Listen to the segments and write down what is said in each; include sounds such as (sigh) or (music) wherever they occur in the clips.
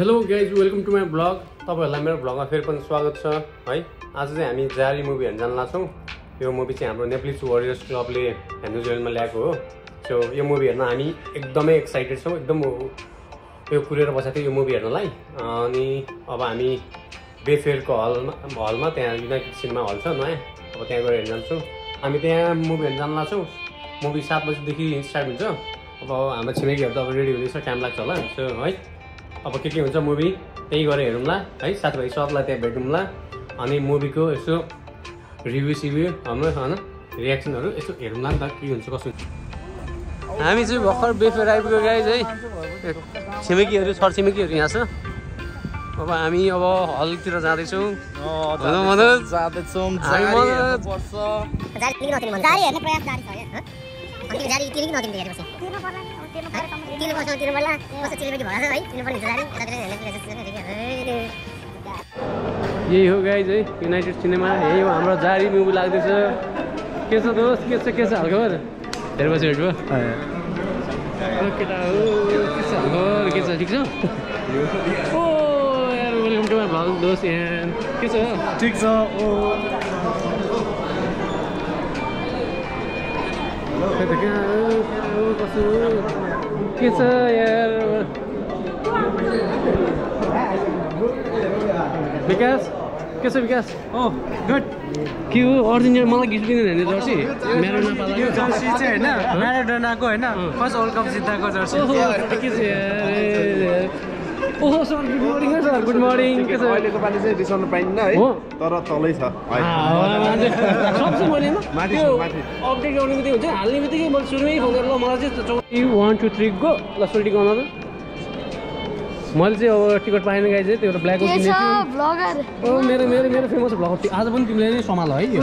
Hello guys welcome to my blog तपाईँहरूलाई मेरो ब्लगमा फेरि पनि स्वागत छ है? आज चाहिँ हामी जारी मुभी हेर्न जान लाग्छौँ यो मुभी चाहिँ हाम्रो नेप्लिस वरियर्स क्लबले न्युजिल्यान्डमा ल्याएको हो। सो यो मुभी हेर्न हामी एकदमै एक्साइटेड छौँ एकदम यो कुरेर बसेको थियो यो मुभी हेर्नलाई। अनि अब हामी बेफेयरको हलमा हलमा त्यहाँ युनाइटेड सिनेमा हल छ नयाँ। अब त्यहाँ गएर हेर्न जान्छौँ। हामी त्यहाँ मुभी हेर्न जान लाग्छौँ मुभी सात बजीदेखि स्टार्ट हुन्छ। अब हाम्रो छिमेकीहरू त अब रेडी हुँदैछ टाइम लाग्छ होला। सो है? अब के के हुन्छ मुभी त्यही गरेर हेरौँला है साथीभाइ सबलाई त्यहाँ भेटौँला अनि मुभीको यसो रिभ्यू सिभ्यू हाम्रो होइन रियाक्सनहरू यसो हेरौँला नि त के हुन्छ कसो हामी चाहिँ भर्खर बेफेर आइपुग्यो गाइज है छिमेकीहरू छर छिमेकीहरू यहाँ छ अब हामी अब हलतिर जाँदैछौँ जाँदैछौँ तिर्नु पर्छ तिर्नु पर्ला कस्तो चिलीपेटी भएछ है तिर्नु पर्ने यही हो गाइज है युनाइटेड सिनेमा यही हो हाम्रो जारी मुभी लाग्दैछ के छ दोस्त के छ के छ हालखबर धेरै पछि भेट्यो केटा हो के छ हालखबर के छ ठिक छ ओ यार वेलकम टु माई भ्लग दोस्त यहाँ के छ ठिक छ ओ कहाँ हो कसो? के छ यार विकास? के छ विकास? ओ गुड के हो? अर्जेन्टिना मलाई गिफ्ट दिनु भने जर्सी? मेरो नपाला यो जर्सी चाहिँ होइन म्याराडोनाको होइन फर्स्ट वर्ल्ड कप जित्दाको जर्सी। के छ? ओहो सर गुड मर्निङ है सर गुड मर्निङ के छ अहिलेको पालि चाहिँ रिसाउनु पाइन्न है? तर तलै छ। सक्छु मैले त्यो। अपडेट गर्ने बित्तिकै हुन्छ हाल्ने बित्तिकै मैले सुरुमै फोन गरेर ल मलाई चाहिँ वान टू थ्री गो ल सोल्टी त मैले चाहिँ अब टिकट पाएन गाई चाहिँ त्यो एउटा ब्ल्याक ओ मेरो मेरो मेरो फेमस भ्लगर थियो। आज पनि तिमीले नै सम्हाल है यो?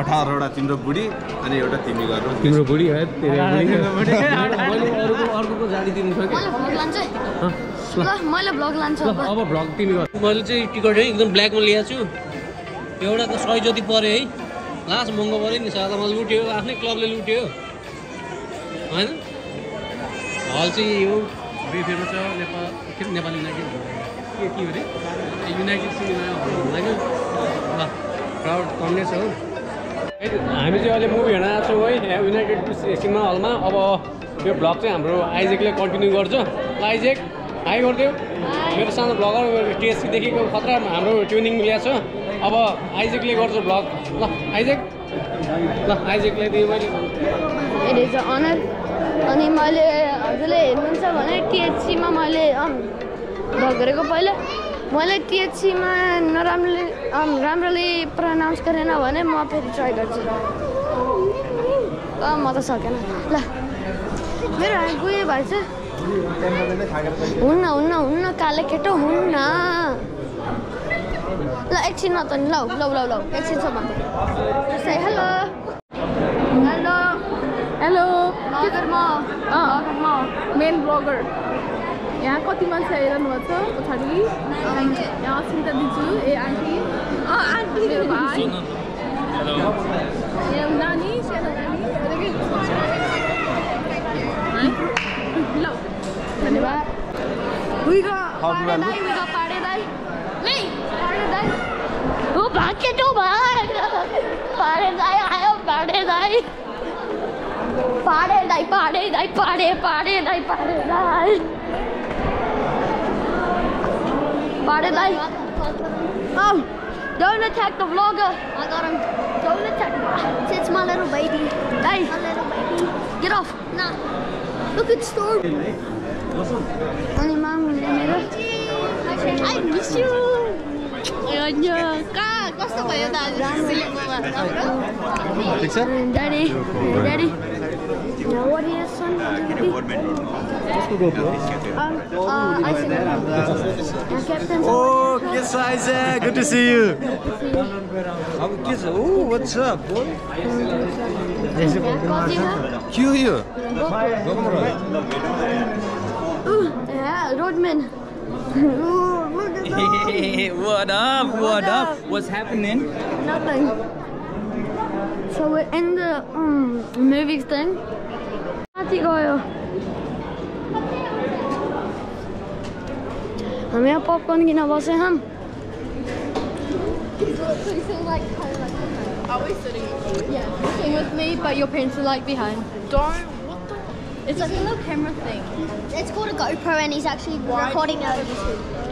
अठारवटा तिम्रो बुढी अनि एउटा तिमी गर्नु। तिम्रो बुढी है। मैले अर्को अर्को गाडी दिनु छ कि मैले भ्लग लान्छु है। हँ, ल ल। मैले भ्लग लान्छु ल अब। अब भ्लग तिमी गर। मैले चाहिँ टिकट है एकदम ब्ल्याकमा ल्याएको छु। एउटा त सय जति पऱ्यो है। लास्ट महँगो पऱ्यो नि सादा मलाई लुट्यो आफ्नै क्लबले लुट्यो होइन? हल चाहिँ यो बेफेरमा छ नेपाल के अरे नेपाल युनाइटेड के के अरे? युनाइटेड सिनेमा हल लाग्यो ल क्राउड कम्ने छ हो हामी चाहिँ अहिले मुभी हेर्न आएको छौँ है युनाइटेड सिनेमा हलमा। अब यो भ्लग चाहिँ हाम्रो आइजेकले कन्टिन्यू गर्छ। ल आइजेक हाई गरिदियो मेरो सानो भ्लगर टिएससीदेखिको खतरा हाम्रो ट्युनिङ मिलेको छ। अब आइजेकले गर्छ भ्लग। ल आइजेक। ल आइजेकलाई दिएँ मैले। इट इज अनर अनि मैले हजुरले हेर्नुहुन्छ भने टिएचसीमा मैले भ्लग गरेको पहिला मैले टिएचसीमा नराम्ररी अम, राम्ररी प्रनाउन्स गरेन भने म फेरि ट्राई गर्छु म त सकेन ल मेरो हाँग गयो भाइ चाहिँ हुन्न हुन्न हुन्न काले केटो हुन्न ल एकछिन न त नि लौ लौ लौ लौ एकछिन सम्म say hello हेलो हेलो म ब्लगर म मेन ब्लगर यहाँ कति मान्छे आइरहनु भएको छ पछाडि? यहाँ अस्मिता दिजु ए आन्टी मेरो भाइ यहाँ नानी सानो नानी? ल धन्यवाद We got पाडे दाई, we got पाडे दाई। नहीं, पाडे दाई। वो भाग के तो भाग। पाडे दाई आयो, दाई। दाई, पाडे दाई, पाडे, पाडे दाई, पाडे दाई। पाडे दाई. Oh, don't attack the vlogger. I got him. Don't attack. It's my little baby. Hey, my little baby. Get off. Nah. Look at Storm. अनि मामुले मेरो आई मिस यु कहाँ कस्तो भयो त आज सिलिङमा ठिक छ Oh, Kiss Isaac, good to see you. Oh, Kiss, oh, what's up, boy? Kill you. Yeah, Rodman. what up? What, what up? up? What's happening? Nothing. So we're in the um, movie thing. माथि गयो हामी यहाँ popcorn किन बसेँ हम Are we sitting? Yeah. Sitting with me, but your parents are like behind. Don't. What the? It's like a little camera thing. It's called a GoPro and he's actually Why recording do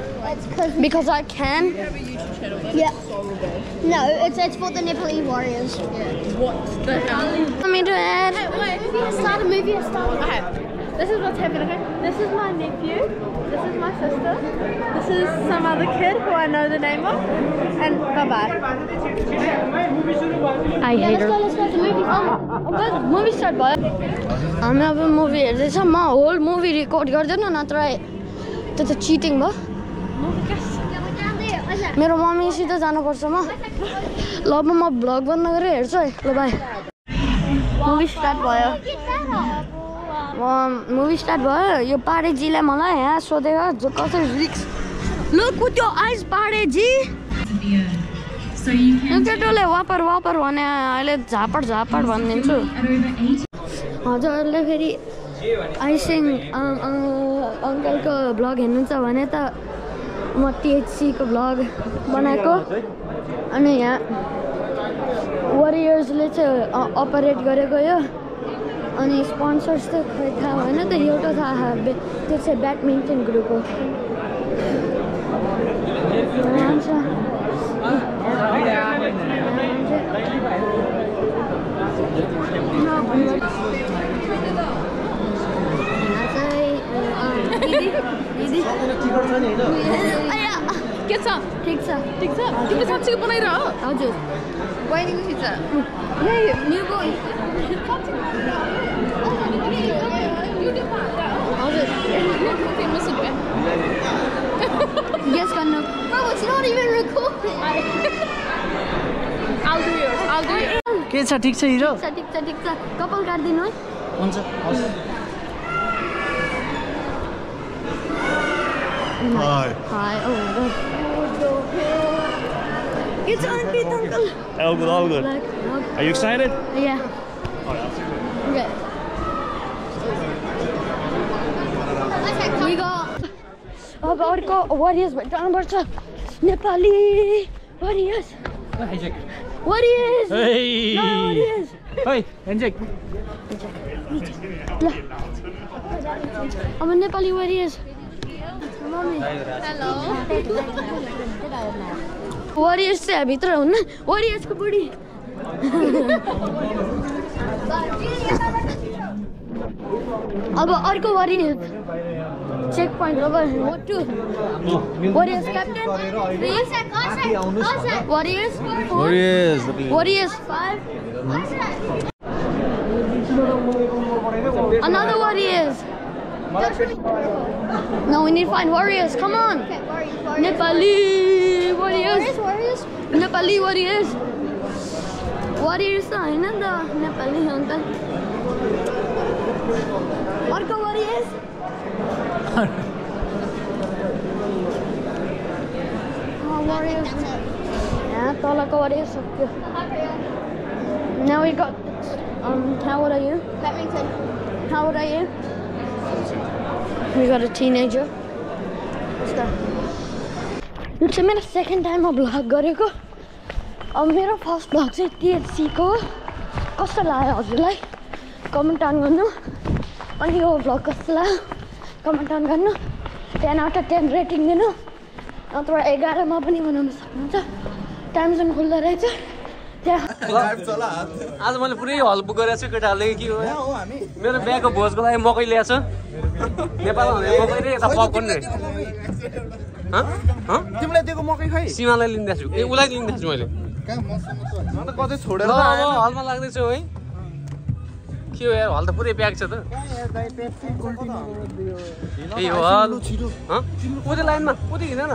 Because I can. Yeah. No, it's it's for the Nepali warriors. Yeah. What the hell? Let me do it. Hey, wait. Movie has started. Movie has started. Okay. This is what's happening. Okay. This is my nephew. This is my sister. This is some other kid who I know the name of. And bye bye. I hate her. Let's go. Let's go. The movie. Oh, but movie start, boy. I'm having movie. This is my whole movie record. You're not right. That's a cheating, boy. मेरो मम्मीसित जानुपर्छ म। ल म vlog बन्द गरेर हेर्छु है। ल बाई। मुभी स्टार्ट भयो। म मुभी स्टार्ट भयो। यो पाडेजीले मलाई यहाँ सोधेको कसरी रिक्स ल कुद्यो आइज पाडेजी केटोले वापर वापर भने अहिले झापड झापड भनिदिन्छु। हजुरहरूले फेरि आइसिङ अङ्कलको भ्लग हेर्नुहुन्छ भने त म टिएचसीको भ्लग बनाएको। अनि यहाँ वरियर्सले चाहिँ अपरेट गरेको यो। अनि स्पोन्सर्स त खै थाहा भएन त एउटा थाहा त्यो चाहिँ ब्याडमिन्टन ग्रुप हो। मान्छे के छ? ठिक छ। ठिक छ? तिमीले साँच्चीको बनाइरह। हजुर। बहिनीको खिच न्यु बोय हजुर फेमस हुनु गेस गर्नु Bro, it's not even recording. I'll do yours. I'll do yours. के छ? ठिक छ हिरो? ठिक छ ठिक छ ठिक छ। कपाल काटिदिनु है। हुन्छ हस्। Hi, oh my god. It's Auntie Uncle. All good, all good. Like, hug. Are you excited? Yeah. Okay. We got अब अर्को warriors भेट्टाउनुपर्छ Nepali warriors warriors Hey! Warriors है ह्यान्डसेक ल अब नेपाली वरियर्स mummy. Warriors चाहिँ भित्र हुन्न वरियर्सको बुढी अब अर्को वरियर्स चेक पोइन्ट अब to warriors captain warriors warriors Another warriors. No, we need to find warriors. Come on. Okay, warriors, Nepali warriors. Nepali warriors. Warriors are in the Nepali hunter. What go warriors? (laughs) Oh, warriors. Yeah, Tolaka warriors. Now we got. Um, how old are you? Badminton. How old are you? We got a teenager. Let's go. चाहिँ मेरो second टाइममा vlog गरेको अब मेरो first vlog चाहिँ टिएचसीको कस्तो लाग्यो हजुरलाई कमेन्ट अन गर्नु अनि यो भ्लग कस्तो लाग्यो कमेन्ट अन गर्नु टेन टेन रेटिङ दिनु नत्र एघारमा पनि बनाउन सक्नुहुन्छ टाइम जुन खुल्दो रहेछ (laughs) आज मैले पुरै हल बुक गरेको छु केटाहरूले के हो? मेरो बिहाको भोजको लागि मकै ल्याएको छ। नेपालमा भने मकै रे यता पपकर्न रे हँ? हँ? तिमीलाई दिएको मकै खै सीमालाई लिँदैछु। छु ए उसलाई लिँदैछु छु मैले कतै छोडेर। हलमा लाग्दैछु है। के हो यार हल त पुरै प्याक छ त। ए हल? उतै लाइनमा उतै हिँड न।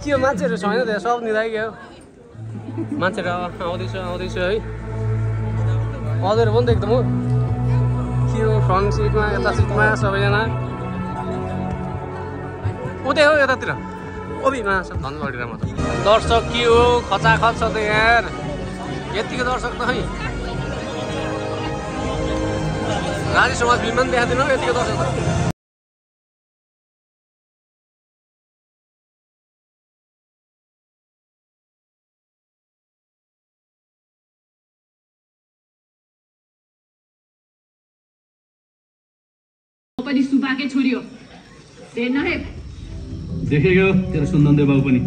के हो मान्छेहरू छैन त्यहाँ सब निधाइगयो। मान्छेहरू आउँदैछ आउँदैछ है। आउँदैन पनि त एकदम हो। के हो फ्रन्ट सिटमा यता सिटमा सबैजना? उतै हो यतातिर? ओबिमा छ धनगढीमा त। दर्शक के हो? खचाखच छ त यार यतिको दर्शक त खै रानी समाज फिल्ममा पनि देखाइदिनु यतिको दर्शक त। सुबाकै छोरी हो। बेनहेब देखेको तेरो सुन्दन्दे बाउ पनि।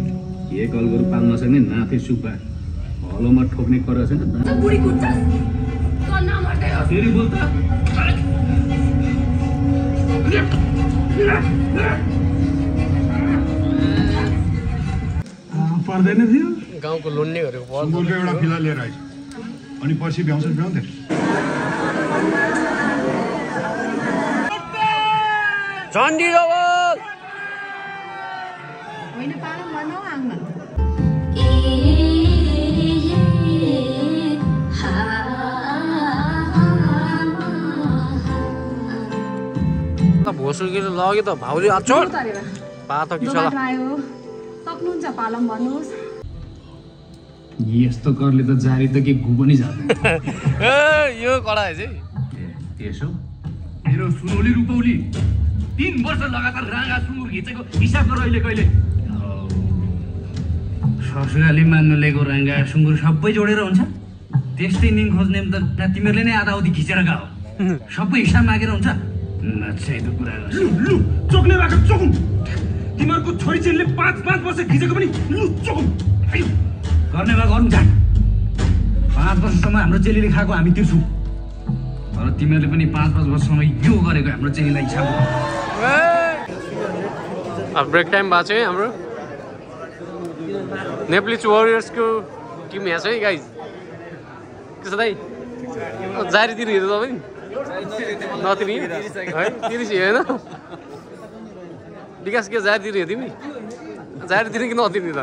के कल गरौँ पाल्न नसक्ने नाथे सुब्बा। हलोमा ठोक्ने कर छैन बुढी कुट्छस् तँ नमर्दै हो। फेरि बोल त। पर्दैन थियो। गाउँको लोन्नेहरूको एउटा फिला लिएर आइज अनि पर्सि भ्याउँछ भ्याउँदैन। झन्डी होइन आङमा भोसुकीले लग्यो त भाउले अचोट पातो कि दोकान आयो। सक्नुहुन्छ पालम भन्नुहोस्। यस्तो करले त जारी त के गु पनि जाँदैन। (laughs) ए यो कडा है त्यसो? मेरो सुनौली रुपौली। तिन वर्ष लगातार राँगा सुँगुर घिचेको हिसाब गर अहिले कहिले। ससुराले मान्नु लिएको राँगा सुँगुर सबै जोडेर हुन्छ। त्यस्तै निङ खोज्ने त तिमीहरूले नै आधा आउधी खिचेर गयो सबै हिसाब मागेर हुन्छ। कुरा गर्छ। लु लु चोक्ने भएको चोकौँ तिमीहरूको छोरी चेलीले पाँच पाँच वर्ष खिचेको पनि लु चोकौँ आइयो गर्ने भए गरौँ जान पाँच वर्षसम्म हाम्रो चेलीले खाएको हामी तिर्छौँ तर तिमीहरूले पनि पाँच पाँच वर्षसम्म यो गरेको हाम्रो चेलीलाई हिसाब। अब ब्रेक टाइम भएको छ है हाम्रो। नेप्लिज वरियर्सको टिम यहाँ छ है गाइज छ दाइ जारी दिनु हेर्नु तपाईँ। नतिनी है तिरिस होइन विकास के जारी दिनु तिमी जारी दिने कि नदिने त?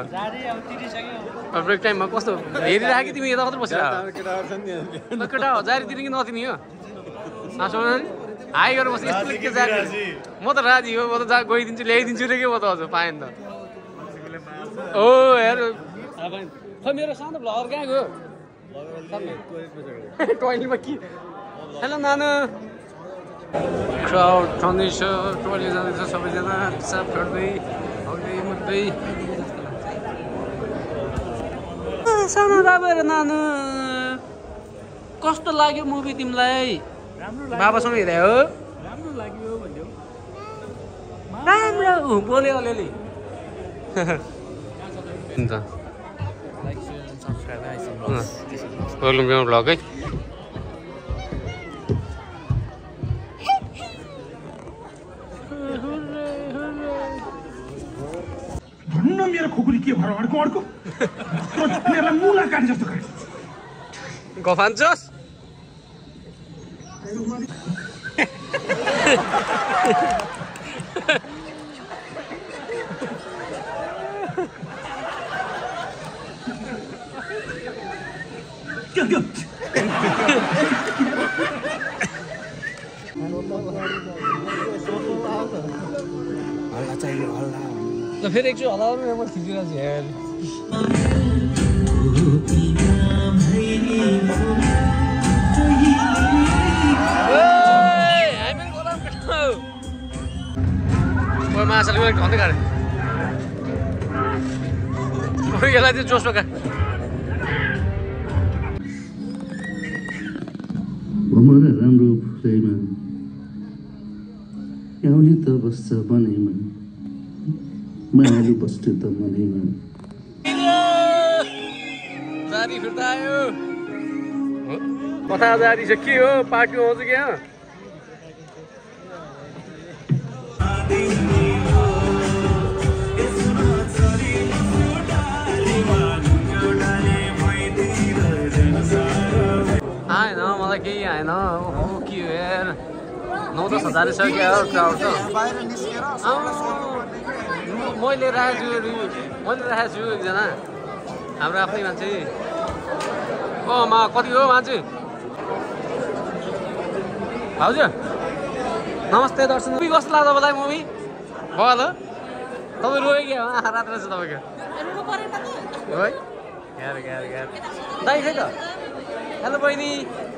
अब ब्रेक टाइममा कस्तो? हेरिरहेको कि तिमी यता मात्रै बसिरहेको केटा हो जारी दिने कि नदिने हो? सुन हाई गरेर बस्छ यस्तो के जारी म त राजी हो म त जा गइदिन्छु ल्याइदिन्छु रे के म त हजुर पाएँ नि त। ओ हेर। खै मेरो सानो भ्लगर कहाँ गयो? (laughs) टोइलेटमा के? हेलो नानु। क्राउड छँदैछ टोइलेट जाँदैछ सबैजना पिसाब छोड्दै हग्दै मुट्दै सानो बाबा नानु। कस्तो लाग्यो मुभी तिमीलाई? बाबासँग हेरे हो राम्रो बोल्यो अलिअलि वेलकम भ्लग है धन्न मेरो खुकुरी के भएर अर्को अर्को मुला काटे जस्तो काट्छ गफान्छस् त्यो त्यो ल फेरि एकचोटि हल्ला म खिचिरहेको छु हेर कोही पनि ढन्दै खाने बेला चाहिँ जोसमा खा भमरा राम्रो फुलैमा त बस्छ बनैमा मायालु बस्छ त मनैमा। जारी फिर्ता आयो। कथा जारी छ के हो? पार्टी आउँछ क्या केही आएन ओहो के हो यार नौ दस हजार हो क्राउड त मैले राखेको छु मैले राखेको छु एकजना हाम्रो आफ्नै मान्छे ओ मा कति हो मान्छे भाउजू नमस्ते दर्शन मुभी कस्तो लाग्छ तपाईँलाई मुभी भयो ल तपाईँ रोयो क्या आँखा रात रहेछ तपाईँको है दाइ खै त हेलो बहिनी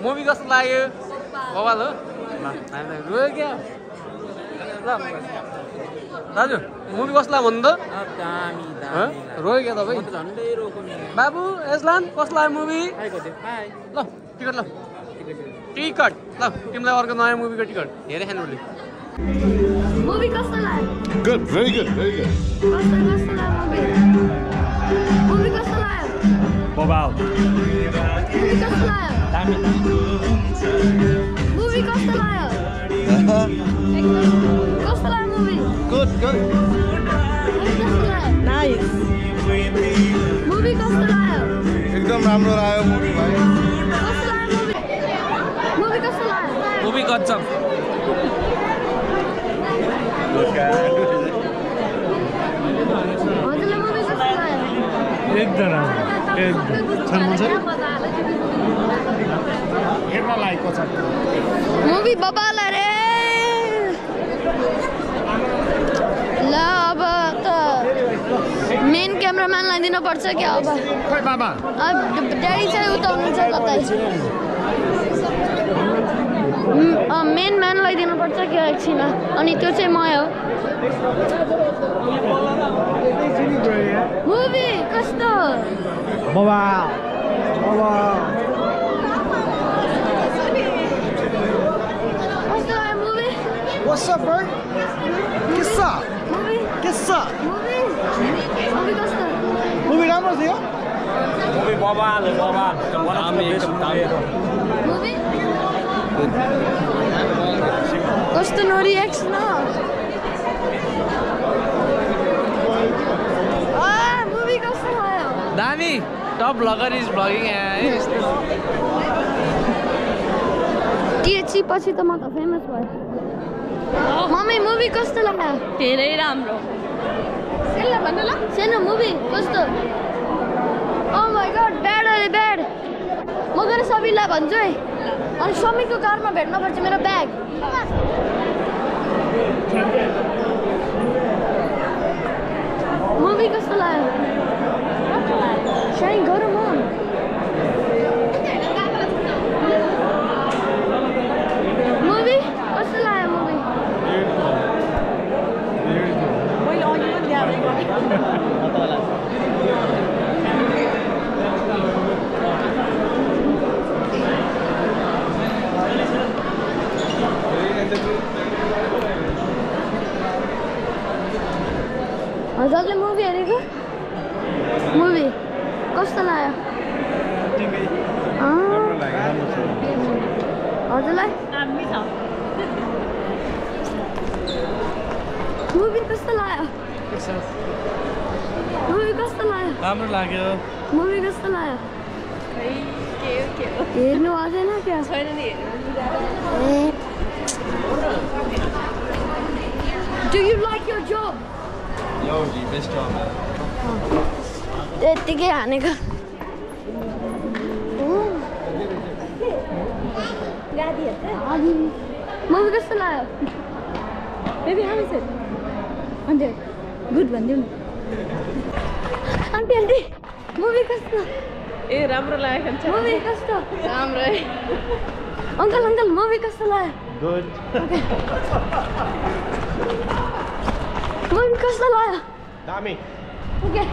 मुभी कस्तो लाग्यो? बबाल हो? ल हामी त रोयो क्या? ल। दाजु मुभी कस्तो लाग्यो भन्नु त? हँ? रोयो क्या तपाईँ? बाबु एसलान कस्तो लाग्यो मुभी? ल टिकट ल। टिकट ल तिमीलाई अर्को नयाँ मुभीको टिकट। हेरे खानु उसले मुभी कस्तो लाग्यो? Good, very good, very good. कस्तो कस्तो लाग्यो मुभी? मुभी कस्तो लाग्यो मोबाइल मुभी कस्तो लाग्यो मुभी कस्तो लाग्यो मुभी Good, good. कस्तो लाग्यो नाइस मुभी कस्तो लाग्यो एकदम राम्रो लाग्यो मुभी भाइ। मुभी कस्तो लाग्यो मुभी गजब एकदम हेर्न लागेको छ। मुभी बबाल अरे। ल अब त मेन क्यामराम्यानलाई दिनुपर्छ क्या अब? खै बाबा। अब ड्याडी चाहिँ उता हुनुहुन्छ कतै मेन म्यानलाई दिनुपर्छ क्या एकछिन अनि त्यो चाहिँ म हो। Movie, gusto. Mobile. Mobile. Gusto, I'm movie. What's up, bro? What's up? Movie. What's up? Movie. Movie. Movie numbers here? Movie mobile, mobile. Movie. Gusto no reacts now. दामी top vlogger is vlogging THC पछि त म त famous भयो mummy movie कस्तो लाग्यो धेरै राम्रो। सेललाई भन्नु ल। सानो मुभी कस्तो? ओ माई गड ब्याड अरे ब्याड म गएर सबैलाई भन्छु है। अनि समीको कारमा भेट्नुपर्छ मेरो ब्याग मुभी कस्तो लाग्यो? साइन गरौँ हो मुभी कस्तो लाग्यो मुभी मैले अघि पनि ध्यान हजुरले मुभी हेरेको मुभी कस्तो लाग्यो अँ, हजुरलाई दामी छ मुभी कस्तो लाग्यो मुभी कस्तो लाग्यो राम्रो लाग्यो मुभी कस्तो लाग्यो खै के हो के हो हेर्नु आउँदैन क्या छैन नि हेर्नु ए Do you like your job? यत्तिकै हानेको मुभी कस्तो लाग्यो baby is it hundred good भनिदिउ aunty aunty movie कस्तो ए राम्रो लागेको छ मुभी कस्तो राम्रो है अङ्कल अङ्कल मुभी कस्तो लाग्यो मुभी कस्तो लाग्यो दामी ओके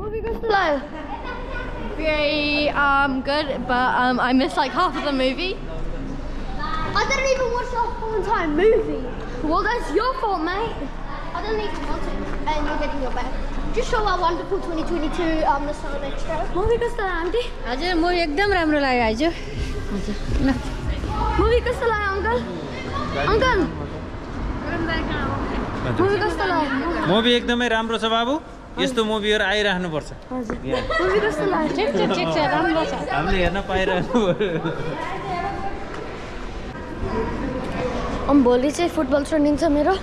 मुभी कस्तो लाग्यो Very um good, but um I missed like half of the movie. I didn't even watch the whole entire movie. Well, that's your fault, mate. I didn't even watch it, and you're getting your back. Just show our wonderful 2022 um, the summer extra. Movie कस्तो लाग्यो aunty हजुर म एकदम राम्रो लाग्यो आज। Movie कस्तो लाग्यो अङ्कल? अङ्कल? मुभी कस्तो लाग्यो? मुभी एकदमै राम्रो छ बाबु। यस्तो मुभीहरू आइराख्नुपर्छ। हजुर मुभी कस्तो लाग्यो? ठिक छ ठिक छ राम्रो छ। हामीले हेर्न पाइरहनु भोलि चाहिँ फुटबल ट्रेनिङ छ मेरो।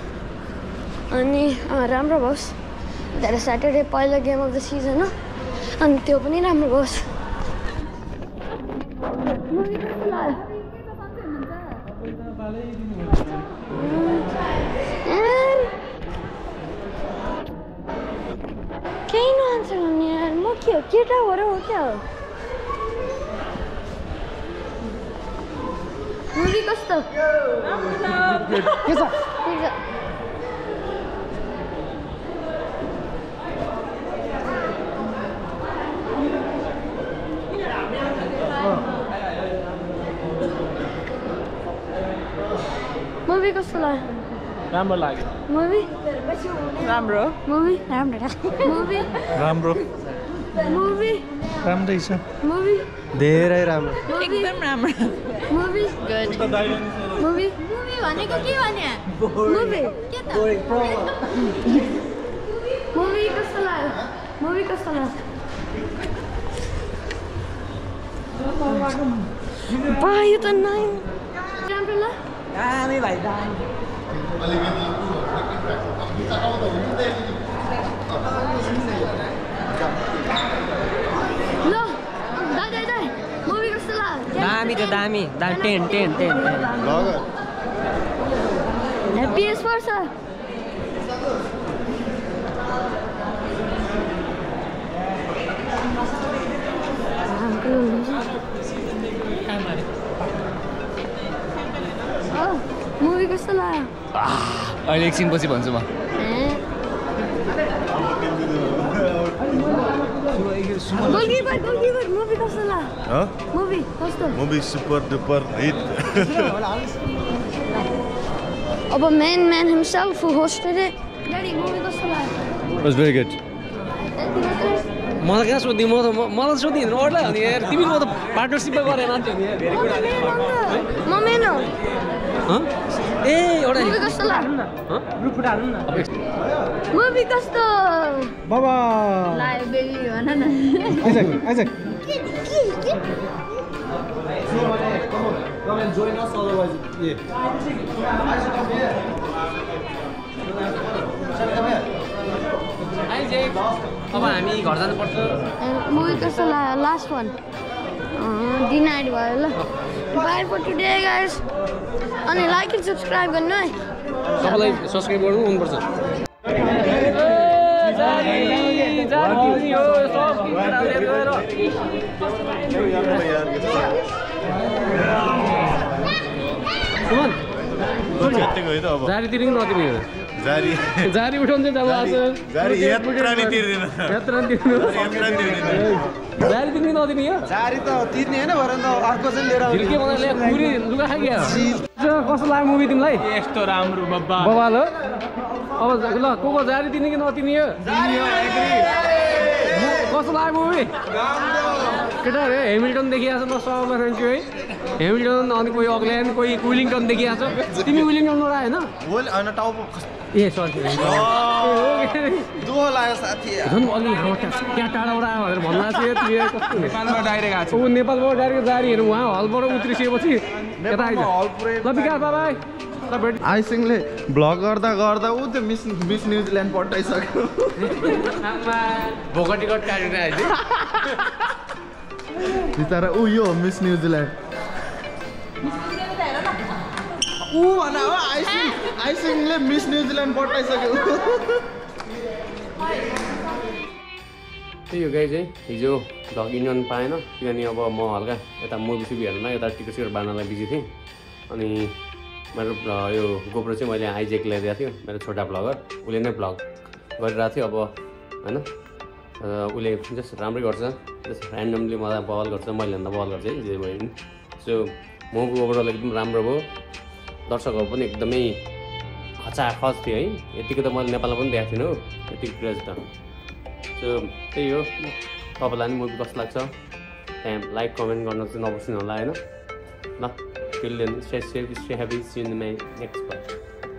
अनि राम्रो होस्। द्याट स्याटरडे पहिलो गेम अफ द सिजन हो अनि त्यो पनि राम्रो? यार, केही नआन्सर गर्ने यार। म के हो? केटा हो र हो क्या हो? मुभी कस्तो? कस्तो लाग्यो राम्रो लाग्यो। मुभी राम्रो। मुभी राम्रो मुभी राम्रो। मुभी राम्रै छ। मुभी धेरै राम्रो। एकदम राम्रो। मुभी गुड मुभी मुभी भनेको के भने? मुभी के त? मुभी कस्तो लाग्यो? मुभी कस्तो लाग्यो? बा यो त नाइ राम्रो ल दामी भाइ दामी दामी त दामी दामी ten ten ten ten Vlogger. PS four movie कस्तो लाग्यो? अहिले एकछिनपछि भन्छु म। मुभी. अब मेन म्यान हिमसेल्फ होस्ट अरे ड्याडी मुभी कस्तो लाग्यो? वाज भेरी गुड यति मात्रै? मलाई कहाँ म त मलाई सोधिदिनु अरूलाई हो नि यार। तिमी म त पार्टनरसिपमा गरेर मान्छे हो नि यार। म त मेन हो नि? ए एउटा मुभी कस्तो लाग्यो? हँ? मुभी कस्तो? बाबा। बेबी भन न अब हामी घर जानुपर्छ। मुभी कस्तो लास्ट वान डिनाइड भयो ल। बाई फर टुडे गाइस अनि लाइक एन्ड सब्सक्राइब गर्नु है। सबैलाई सब्सक्राइब गर्नु मनपर्छ। सुमन त्यतिको होइन अब। जारी तिर्नु नतिर्ने हो जारी आज जारी तिर्नु जारी हो त तिर्ने होइन भरे त अर्को चाहिँ लिएर। झिल्के बनाएर लुगा कस्तो लाग्यो मुभी तिमीलाई यस्तो राम्रो बब्बा बबाल हो अब ल को को जारी दिने कि नदिने हो कस्तो लाग्यो मुभी केटाहरू हेमिल्टन देखिरहेको छ म सबलाई खान्छु है हेमिल्टन अनि कोही अग्ल्यान्ड कोही विलिङटन देखिरहेको छ तिमी विलिङटनबाट होइन बोल होइन टाउको ए सरी दुःख लाग्यो साथी झन् अलि हाम्रो त्यहाँ त्यहाँ टाढाबाट आयो भनेर भन्दा चाहिँ तिमी कस्तो नेपालमा डाइरेक्ट आएको ऊ नेपालबाट डाइरेक्ट जारीहरू उहाँ हलबाट उत्रिसकेपछि यता आइज हल पुरै ल विकास बाबाई ल भेट आइसिङले भ्लग गर्दा गर्दा ऊ त्यो मिस मिस न्युजिल्यान्ड पठाइसक्यो बिचरा ऊ यो मिस न्युजिल्यान्ड ऊ भन आइसिङ आइसिङले मिस न्युजिल्यान्ड पठाइसक्यो। त्यही हो गाई चाहिँ हिजो भ्लग इन्डियन पाएन किनभने अब म हल्का यता मुभी सुभी हेर्न यता टिकट सिकट बाँड्नलाई बिजी थिएँ। अनि मेरो यो गोप्रो चाहिँ मैले आइजेक ल्याइदिएको थियो मेरो छोटा भ्लगर उसले नै भ्लग गरिरहेको थियो अब होइन? उसले जस्ट राम्रै गर्छ जस्ट ऱ्यान्डमली मलाई बल गर्छ मैले भन्दा बल गर्छ है जे भयो नि सो मुभी ओभरअल एकदम राम्रो भयो। दर्शकहरू पनि एकदमै खचाखच थियो है। यतिको त मैले नेपालमा पनि देखाएको थिइनँ हो यतिको क्रेज त। सो त्यही हो। तपाईँलाई पनि मुभी कस्तो लाग्छ? त्यहाँ लाइक कमेन्ट गर्न चाहिँ नबिर्सिनु होला होइन? ल till then stay safe stay happy see in my next part